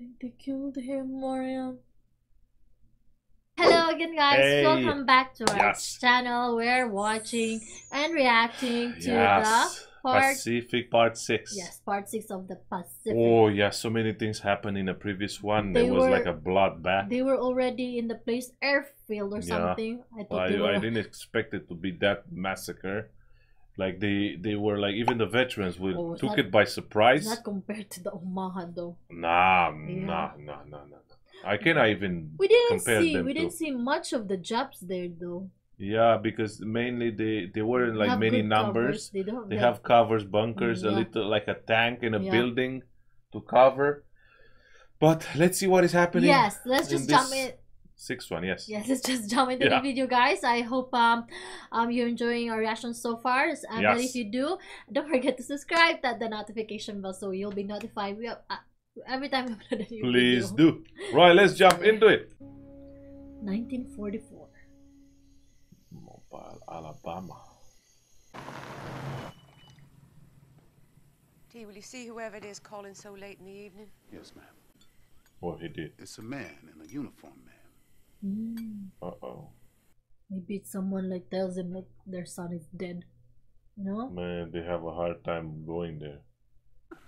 think they killed him, Mariam. Hello again, guys. Hey. Welcome back to our Yes. channel. We're watching and reacting to yes. the part. Pacific Part 6. Yes, part six of the Pacific. Oh, yeah, so many things happened in the previous one. They there was were- like a bloodbath. They were already in the place airfield or Yeah. something. I thought I, were. I didn't expect it to be that massacre. Like they they were like even the veterans we Oh, took not- it by surprise. Not compared to the Omaha though. Nah, Yeah. nah, nah, nah, nah. I cannot even We didn't compare see. We to. didn't see much of the Japs there though. Yeah, because mainly they they were in They like have many numbers. covers. They don't. They like- have covers, bunkers, a little like a tank in a Yeah. building to cover. But let's see what is happening. Yes, let's just jump in. Sixth one, yes. Yes, let's just jump into Yeah. the video, guys. I hope um um you're enjoying our reactions so far. S- uh, Yes. if you do, don't forget to subscribe, tap the notification bell so you'll be notified. We have, uh, every time we upload a new video. Please video. do. Right, let's jump into it. 1944. Mobile, Alabama. T, will you see whoever it is calling so late in the evening? Yes, ma'am. What he did. It's a man in a uniform, ma'am. Mm, Uh oh. maybe it's someone like tells them like their son is dead. You know? Man, they have a hard time going there.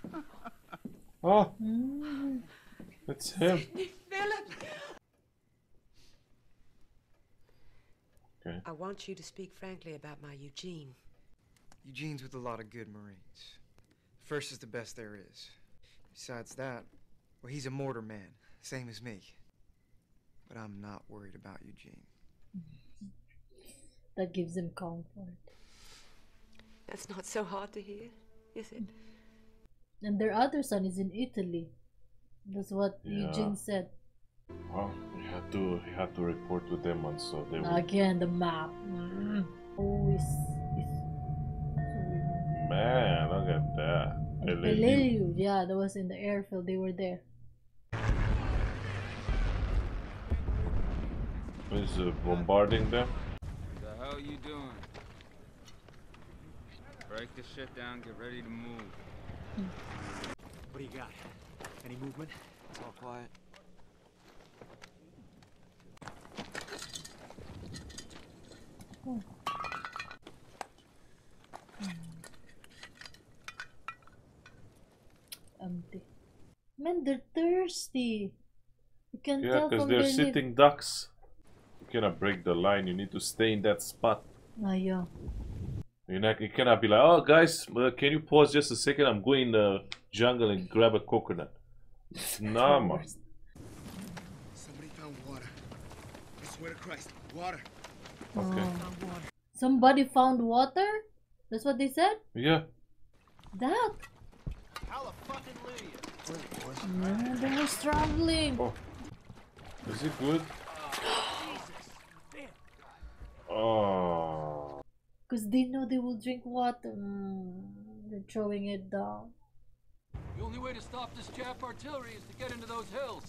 Oh, Mm. it's him. Okay. I want you to speak frankly about my Eugene. Eugene's with a lot of good Marines. First is the best there is. Besides that, well, he's a mortar man, same as me. But I'm not worried about Eugene. That gives him comfort. That's not so hard to hear, is it? And their other son is in Italy. That's what Yeah. Eugene said. Oh, he had to he had to report to them and so they were Again, the map. Mm. Oh, it's, it's Man, look at that. weird. LAU. Peleliu, yeah, that was in the airfield. They were there. Is uh, bombarding them? The hell you doing? Break the shit down, get ready to move. What do you got? Any movement? It's all quiet. Empty. Man, they're thirsty. You can Yeah, tell because from they're their sitting ducks. You cannot break the line. You need to stay in that spot. Ah, yeah. You're not, you cannot be like, oh, guys, uh, can you pause just a second? I'm going in the jungle and grab a coconut. Nah, man. Somebody found water. I swear to Christ, water. Okay. Oh. Somebody found water? That's what they said? Yeah. That? Yeah, they were struggling. Oh. Is it good? Oh. Because they know they will drink water. Mm, they're throwing it down. The only way to stop this Jap artillery is to get into those hills.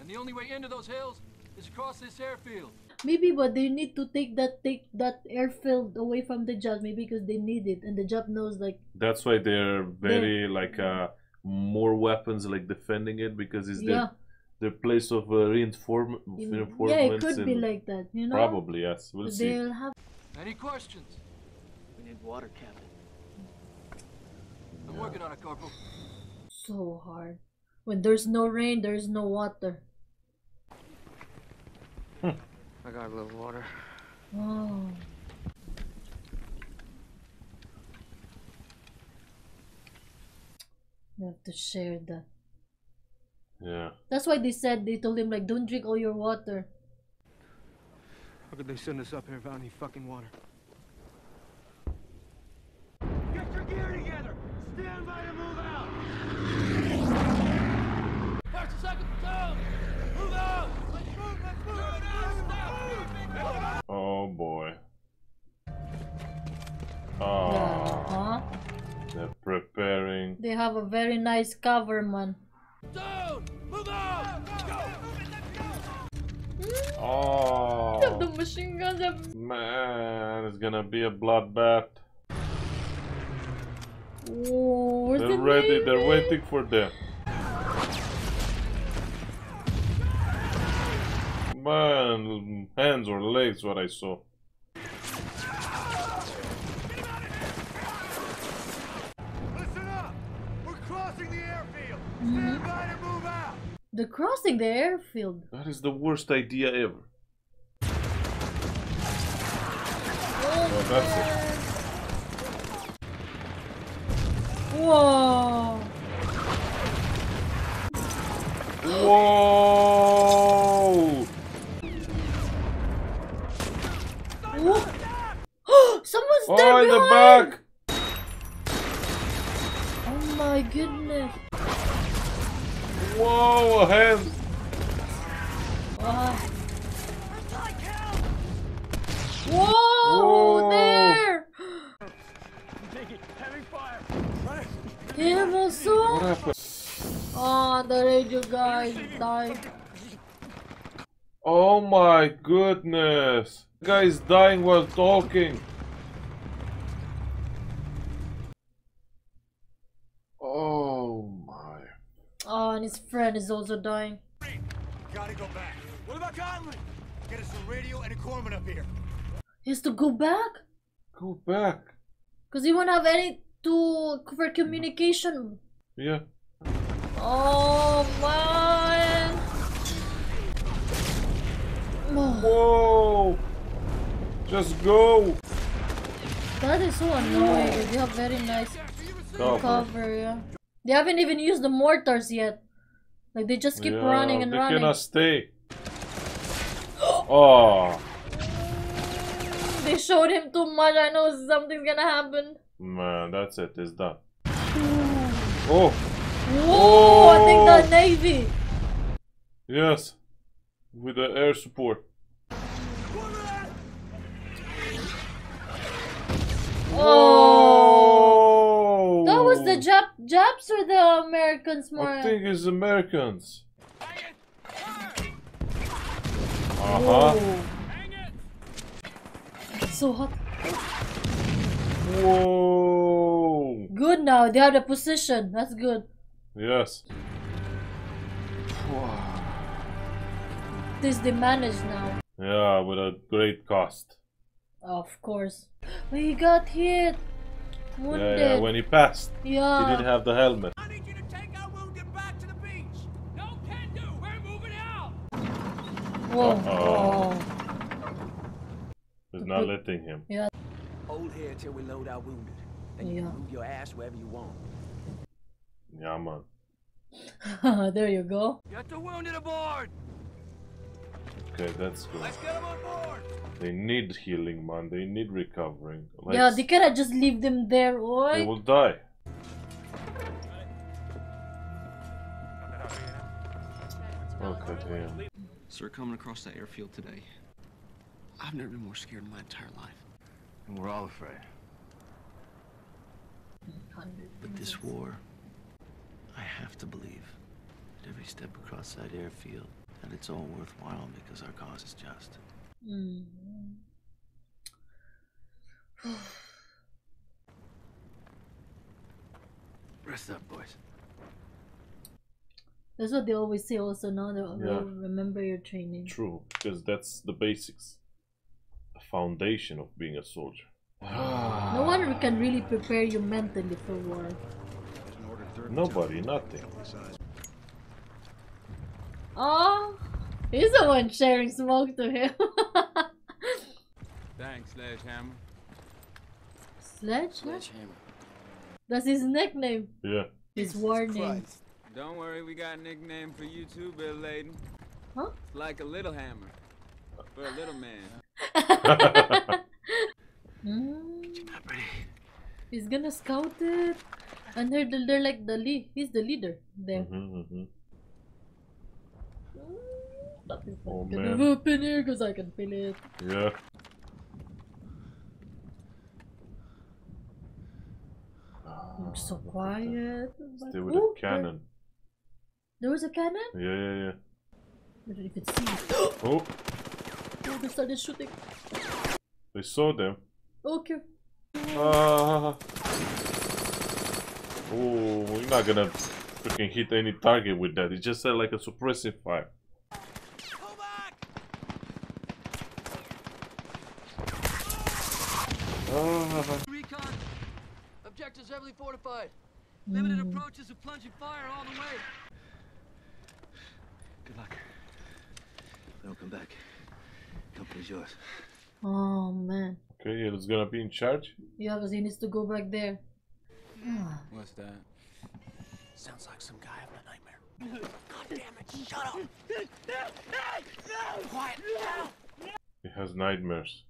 And the only way into those hills is across this airfield. Maybe, but they need to take that take that airfield away from the Japs. Maybe because they need it, and the Japs knows like That's why they're very, like, uh, more weapons, like, defending it because it's yeah, their, their place of uh, reinform- in- reinforcements. yeah, it could be like that. You know, Probably, yes. We'll see. they'll have Any questions? We need water, Captain. I'm working on it, Corporal. so hard. When there's no rain, there's no water. I got a little water. Oh. You have to share that. Yeah. That's why they said they told him like don't drink all your water. How could they send us up here without any fucking water? Get your gear together! Stand by to move out! First and second platoon! Move out! Let's move, let's move! Oh, boy. Yeah. Oh. Huh? They're preparing. They have a very nice cover, man. Down! Move! Go! Oh. The machine guns have... Man, it's gonna be a bloodbath. Ooh, they're the ready, Navy? they're waiting for them. Man, hands or legs, what I saw. They're crossing the airfield. That is the worst idea ever. Oh, that's it. Whoa. Whoa! Whoa, Whoa. there. Him What also. Oh, the radio guy died. Oh my goodness! The guy is dying while talking. Oh my. Oh, and his friend is also dying. Gotta go back. What about Conley? Get us a radio and a corpsman up here. He has to go back Go back. because he won't have any to for communication. Yeah. Oh man! Oh, Whoa! Just go! that is so annoying. They have very nice Cover. cover. Yeah, they haven't even used the mortars yet. Like they just keep Yeah, running and they running. cannot stay. Oh They showed him too much. I know something's gonna happen. man, that's it. It's done. Oh Whoa! I think Oh. the navy. yes, with the air support. Oh, that was the Oh. Jap Japs or the Americans more. I think it's Americans. Uh Whoa. huh. So hot. Whoa. Good now. They have the position. That's good. Yes. This they manage now. Yeah, with a great cost. Of course. But he got hit. Wounded. Yeah, yeah. When he passed, Yeah. he didn't have the helmet. Whoa. Uh-oh. Oh. He's not letting him. Yeah. Hold here till we load our wounded. Then you Yeah. can move your ass wherever you want. Yeah, man. there you go. Get the wounded aboard. Okay, that's good. Let's get them on board. They need healing, man. They need recovering. Yeah, Let's- they cannot just leave them there, boy. they will die. Okay, yeah. Sir, coming across that airfield today. I've never been more scared in my entire life. And we're all afraid. But this war, I have to believe that every step across that airfield, that it's all worthwhile because our cause is just. Mm. Rest up, boys. That's what they always say also now they Yeah. will remember your training. True, because that's the basics. The foundation of being a soldier. No one can really prepare you mentally for war. Nobody, nothing. Oh, he's the one sharing smoke to him. Thanks, Sledgehammer. Sledge? Sledgehammer. That's his nickname. Yeah. His war name. Don't worry, we got a nickname for you too, Bill Leyden. Huh? It's like a little hammer. For a little man. Mm. He's gonna scout it. And they're, they're, they're like the lead. He's the leader there. hmm hmm Nothing's Oh, gonna man. happen here because I can feel it. Yeah. Looks so quiet. but- Stay with Ooh, a cannon. There was a cannon? Yeah, yeah, yeah. I don't even see it. oh! Oh, they started shooting. They saw them. Okay. Ah. Oh, we're not gonna freaking hit any target with that. It just had like a suppressive fire. Ah. Recon. Objectives heavily fortified. Limited mm. approaches of plunging fire all the way. Good luck. Don't come back. Company's yours. Oh man. Okay, he's gonna be in charge. Yeah, because he needs to go back there. What's that? Sounds like some guy having a nightmare. God damn it, shut up! No! Quiet down! He has nightmares.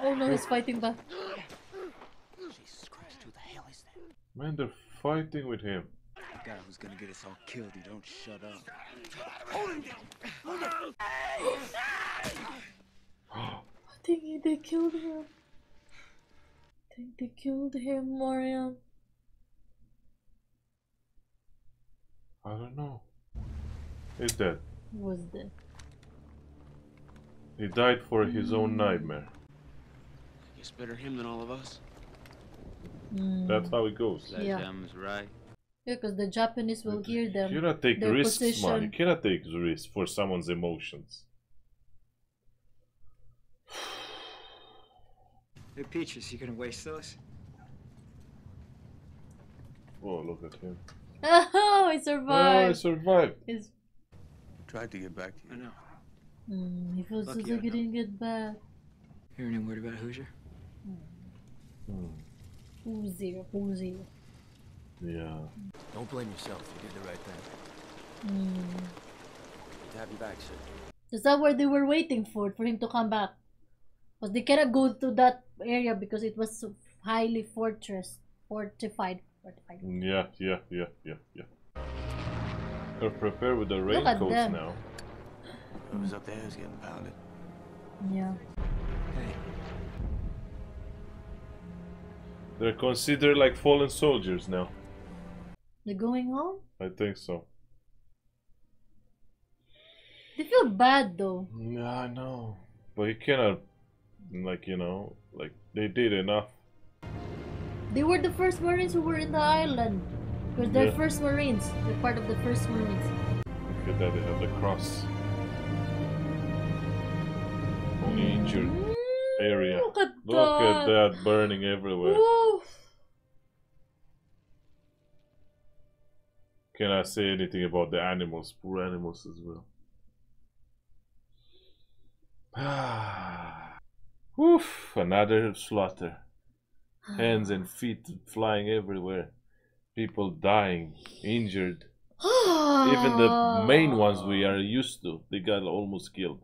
Oh no, he's fighting back. Jesus Christ, who the hell is that? Man, they're fighting with him. The guy who's gonna get us all killed, he don't shut up. I think they killed him. I think they killed him, Mariam. I don't know. He's dead. He was dead. He died for his own nightmare. Guess better him than all of us. Mm. That's how it goes. That Yeah. Jem's right. Yeah, because the Japanese will hear them. You cannot take their risks, man. You cannot take risks for someone's emotions. Hey, Peaches, you gonna waste those? Oh, look at him. Oh, he Oh, I survived. survived. He's, Tried to get back to I you. know. mm, he feels as Lucky if he didn't get back. Hearing any word about Hoosier? Hmm. Hoosier, Uzi. Yeah. Don't blame yourself. You did the right thing. Mm. Good to have you back, sir. Is that where they were waiting for, for him to come back? Because they cannot go to that area because it was so highly fortress, fortified. fortified. Yeah, yeah, yeah, yeah, yeah. They're prepared with the raincoats them. now. Whoever's up there is getting pounded. Yeah. Hey, They're considered like fallen soldiers now. They're going home? I think so. They feel bad though. Yeah, I know. But you cannot, like, you know, like, they did enough. They were the first Marines who were in the island. Because they're Yeah. first Marines. They're part of the first Marines. Look at that, they have the cross. Only injured Mm, area. Look at Look at that. that burning everywhere. Oof. Can I say anything about the animals? Poor animals as well. Oof, another slaughter. Hands and feet flying everywhere. People dying, injured. Even the main ones we are used to, they got almost killed.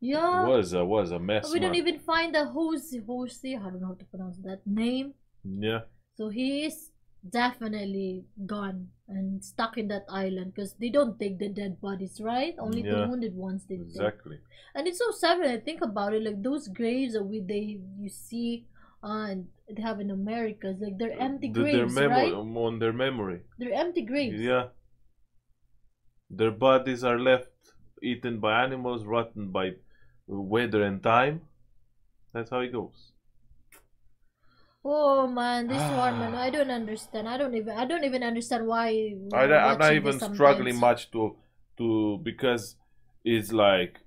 Yeah. Was a was a mess. we don't even find the Hosey, Hosey, I don't know how to pronounce that name. Yeah, So he is definitely gone and stuck in that island because they don't take the dead bodies, right? Only the wounded ones they take. exactly. And it's so sad when I think about it. Like those graves that we they you see, uh, and they have in America, it's like they're empty The- their graves, memory right? on their memory. They're empty graves. Yeah. Their bodies are left eaten by animals, rotten by weather and time. That's how it goes. Oh man, this one man, I don't understand. I don't even I don't even understand why. I, I'm not even struggling much to to because it's like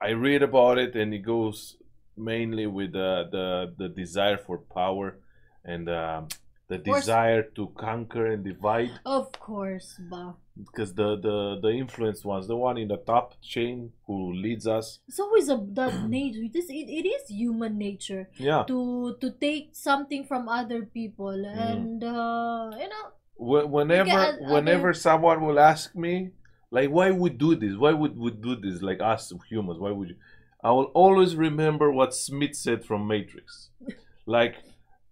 I read about it and it goes mainly with the the, the desire for power and um, the desire to conquer and divide? Of course, because the, the the influenced ones the one in the top chain who leads us. It's always a that nature. It is it, it is human nature yeah. to to take something from other people Mm. and uh you know Wh- whenever other- whenever someone will ask me like why we do this? Why would we do this? Like us humans why would you? I will always remember what smith said from matrix. Like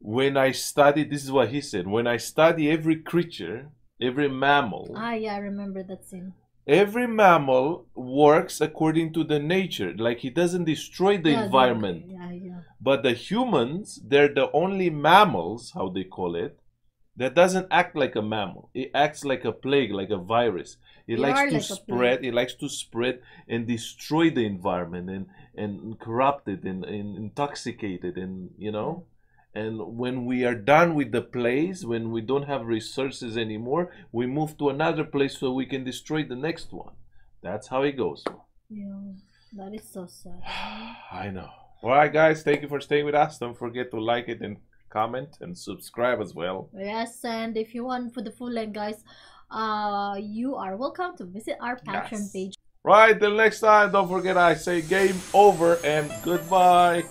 when i study this is what he said when i study every creature every mammal ah yeah I remember that scene. every mammal works according to the nature like he doesn't destroy the Yeah, environment Yeah, yeah. but the humans, they're the only mammals, how they call it, that doesn't act like a mammal. It acts like a plague, like a virus. It They likes to like spread. It likes to spread and destroy the environment and and corrupt it and, and intoxicate it and you know. And when we are done with the place, when we don't have resources anymore, we move to another place so we can destroy the next one. That's how it goes. Yeah, that is so sad. I know. All right, guys. Thank you for staying with us. Don't forget to like it and comment and subscribe as well. Yes, and if you want for the full length, guys, uh, you are welcome to visit our Patreon Yes. page. Right. Till next time. Don't forget I say game over and goodbye.